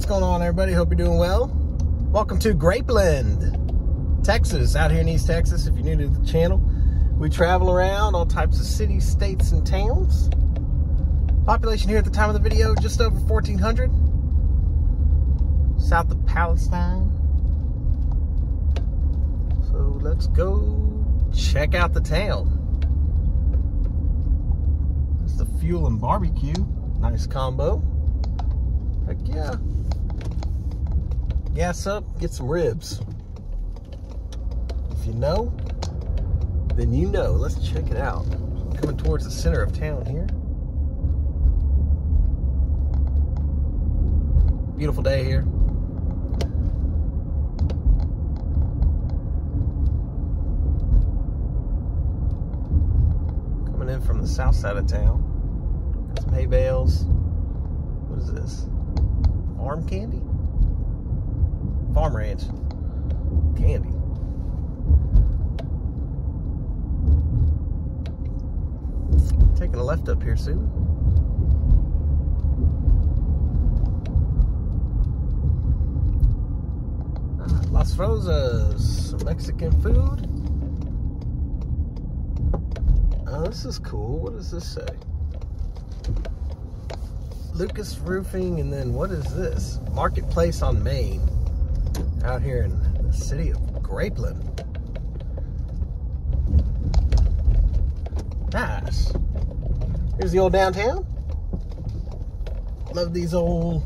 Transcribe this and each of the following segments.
what's going on, everybody? Hope you're doing well. Welcome to Grapeland, Texas, out here in East Texas. If you're new to the channel, we travel around all types of cities, states, and towns. Population here at the time of the video, just over 1,400. South of Palestine. So let's go check out the town. It's the fuel and barbecue. Nice combo. Heck yeah. Gas up, get some ribs. If you know, then you know. Let's check it out. Coming towards the center of town here. Beautiful day here. Coming in from the south side of town. Got some hay bales. What is this? Farm candy? Farm ranch. Candy. Taking a left up here soon. Ah, Las Rosas, some Mexican food. Oh, this is cool. What does this say? Lucas Roofing, and then what is this? Marketplace on Main, out here in the city of Grapeland. Nice. Here's the old downtown. Love these old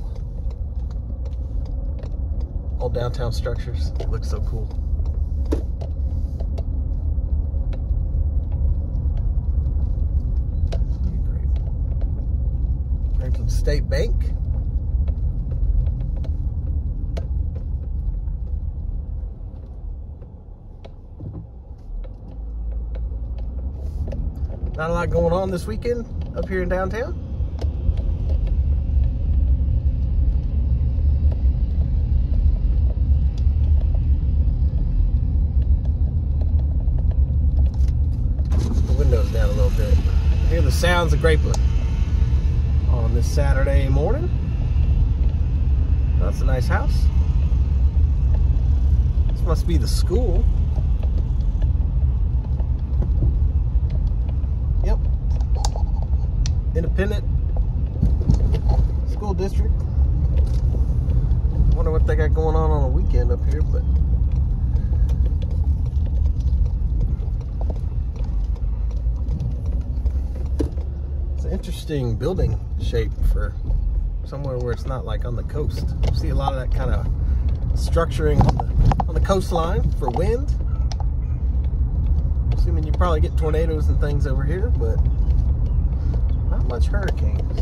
old downtown structures. They look so cool. State Bank. Not a lot going on this weekend up here in downtown. The windows down a little bit. Hear the sounds of Grapeland this Saturday morning. That's a nice house. This must be the school. Yep. Independent School District. Wonder what they got going on on a weekend up here, but interesting building shape for somewhere where it's not like on the coast. You see a lot of that kind of structuring on the, on the coastline for wind. Assuming you probably get tornadoes and things over here, but not much hurricanes.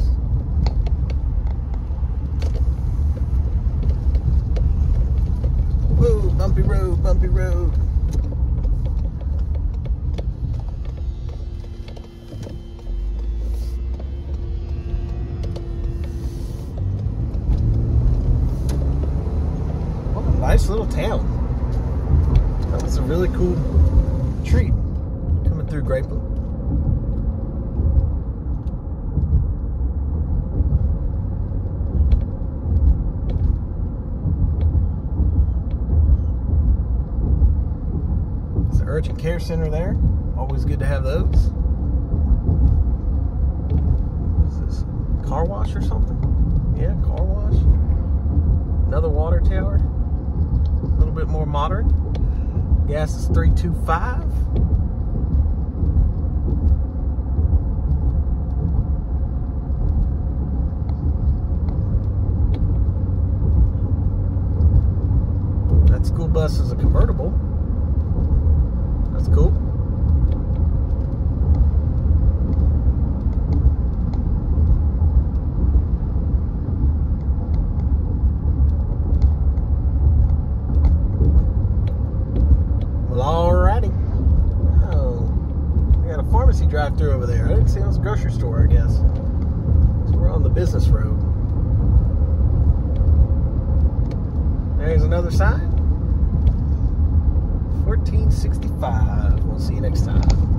Whoa, bumpy road, bumpy road. Little town. That was a really cool treat coming through Grapeland. There's an urgent care center there. Always good to have those. Is this? Car wash or something? Yeah, car wash. Another water tower. Little bit more modern. Gas is 325. That school bus is a convertible. That's cool. Well, alrighty. Oh, I got a pharmacy drive-through over there. I didn't see it was a grocery store, I guess. So we're on the business road. There's another sign. 1465. We'll see you next time.